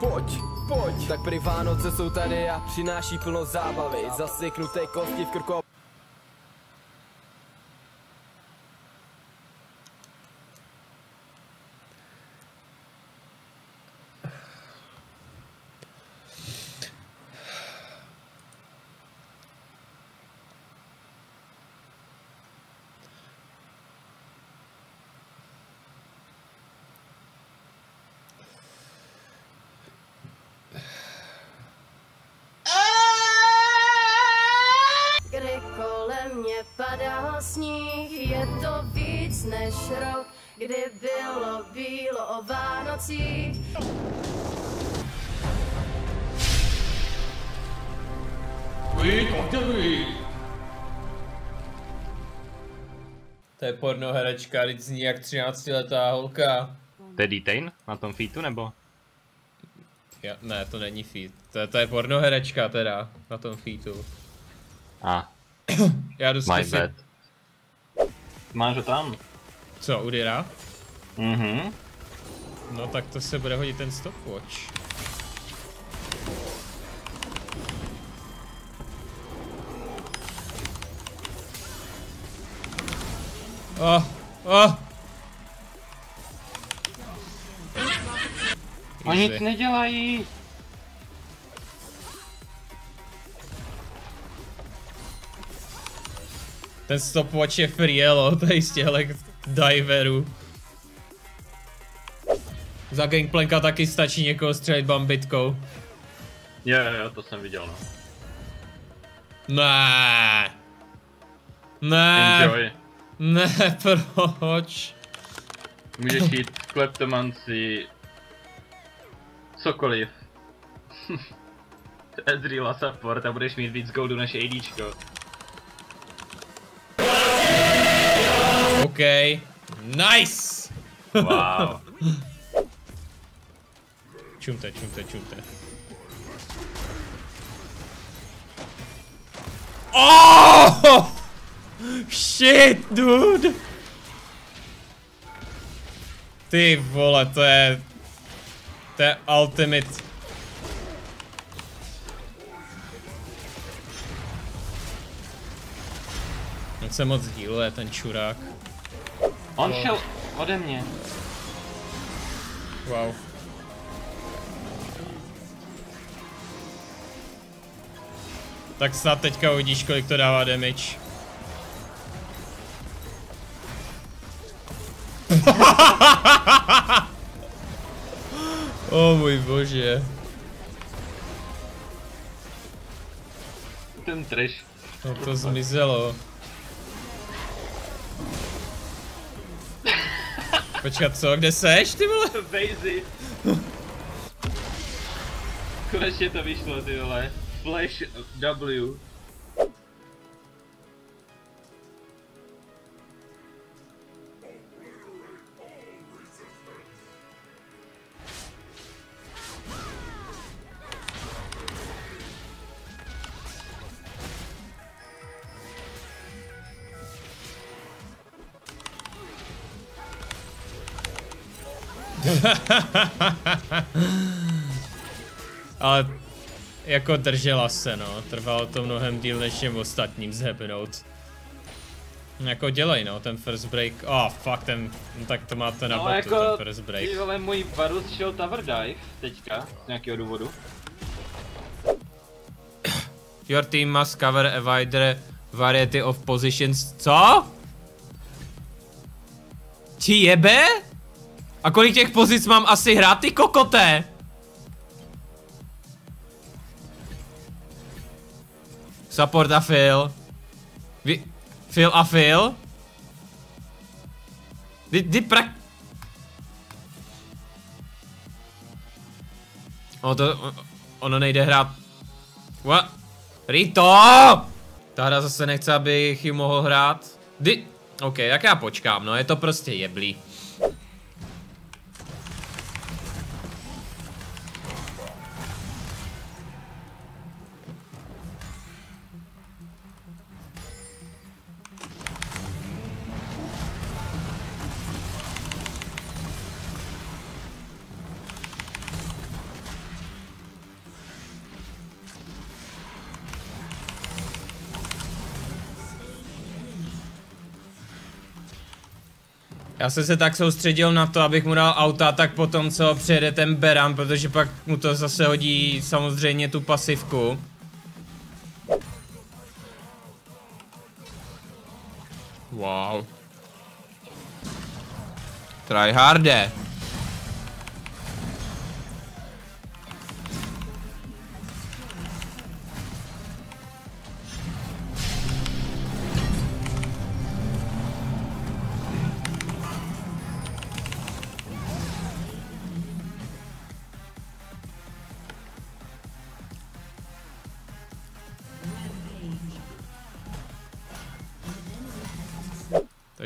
Pojď, pojď, tak prý Vánoce jsou tady a přináší plno zábavy. Zaseknuté kosti v krku a Kdy kolem mě padá sníh, je to víc než rok, kdy bylo bílo o Vánocích. To je pornoherečka, teď zní jak 13 letá holka. To je Detain na tom featu nebo? Ja, ne, to není feat. To, je- to je pornoherečka teda, na tom featu. A, Já jdu my bad. Máš ho tam? Co, Udira? Mhm. No tak to se bude hodit ten stopwatch. Oh, oh. Oni Easy. nic nedělají. Ten stopwatch je frielo, tady z těchto diverů. Za gangplanka taky stačí někoho střelit bambitkou. Jo, jo, to jsem viděl, no. Ne. Ne. Enjoy. Ne, proč? Můžeš jít kleptomanci cokoliv. Ezreal a support a budeš mít víc goldu než ADčko. OK. Nice! Wow. Čumte, čumte, čumte. Oh! Shit, dude! Ty vole, to je... To je ultimate. On se moc healuje, ten čurák. On šel ode mě. Wow. Tak snad teďka uvidíš, kolik to dává damage. o můj bože. Ten trash. No to zmizelo. Počkat, co? Kde seš, ty vole? Bazy. Konečně to vyšlo, ty vole. Flash W. Ale jako držela se no, trvalo to mnohem díl než těm ostatním zhebnout. Jako dělej no, ten first break, oh fuck, ten, no, tak to máte na No botu, jako, ten first break. ty vole, můj Varus šel tower dive teďka, z nějakého důvodu. Your team must cover a wider variety of positions, co? Ti jebe? A kolik těch pozic mám asi hrát, ty kokoté? Support a Phil. Vy, Phil a Phil? Vy, vy pra... Ono to, ono nejde hrát. What? Rito! Ta hra zase nechce, abych ji mohl hrát. Kdy? OK, tak já počkám, no je to prostě jeblý. Já jsem se tak soustředil na to, abych mu dal auta, tak potom co přijede ten Beran, protože pak mu to zase hodí samozřejmě tu pasivku. Wow. Try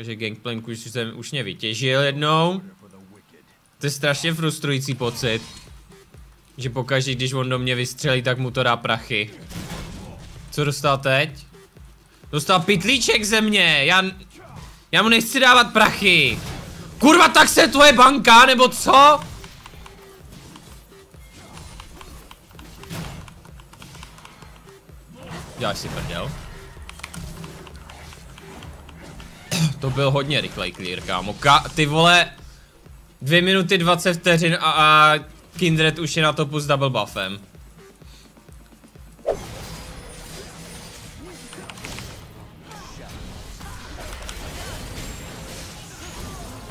Takže Gangplank už jsem už mě vytěžil jednou. To je strašně frustrující pocit. Že pokaždé, když on do mě vystřelí, tak mu to dá prachy. Co dostal teď? Dostal pitlíček ze mě, já... Já mu nechci dávat prachy. Kurva, tak se tvoje banka, nebo co? Děláš si prdel. To byl hodně rychlej clear, kámo. Ka ty vole, 2 minuty 20 vteřin a, a Kindred už je na topu s double buffem.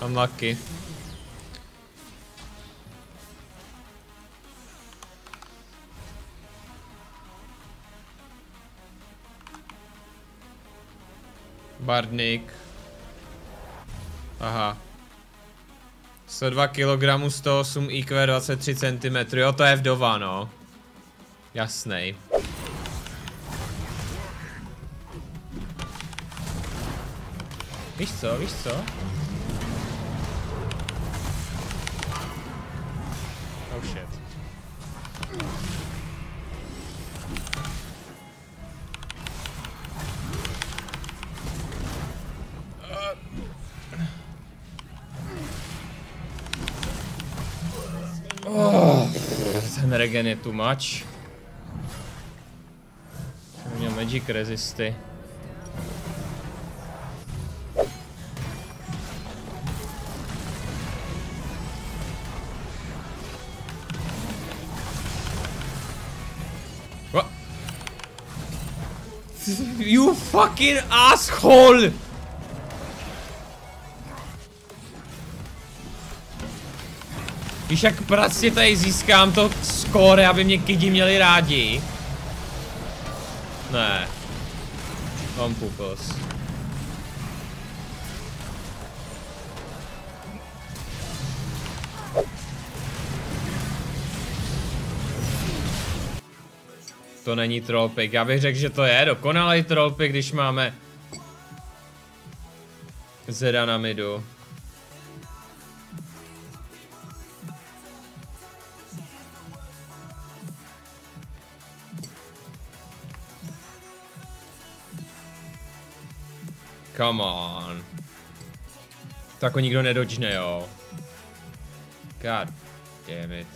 Unlucky. Bardnik. Aha. 102 kg, 108 IQ, 23 cm. Jo, to je vdova, no. Jasnej. Víš co, víš co? Oh shit. regenerate too much. Only magic resiste. What? you fucking asshole! Víš, jak prostě tady získám to skóre, aby mě kidi měli rádi? Ne. Mám pupos. To není trollpick. Já bych řekl, že to je dokonalý trollpick, když máme Zeda na midu. Come on. Tak ho nikdo nedočne, jo. God damn it.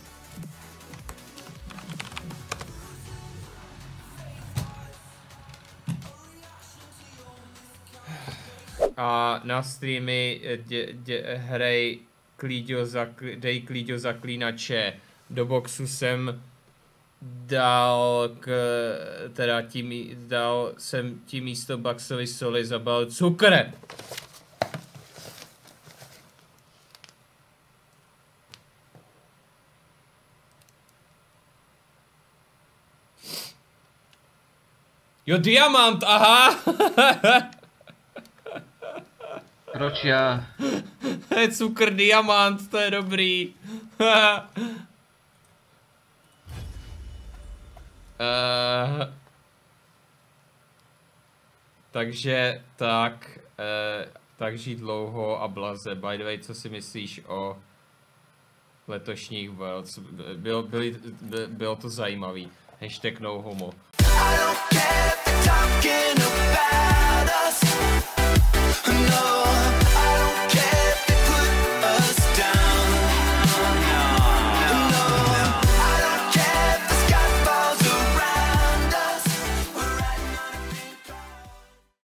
A na streamy eh, dě, dě, hrej Klíďo zakl, dej Klíďo zaklínače. Do boxu jsem dal k, teda tím, dal jsem tím místo Baxovi soli zabal cukr. Jo, diamant, aha! Proč já? Cukr diamant, to je dobrý. Uh, takže tak, uh, tak žít dlouho a blaze. By the way, co si myslíš o letošních Worlds? Bylo, byli, by, bylo to zajímavý. Hashtag no homo. I don't care talking about us. No.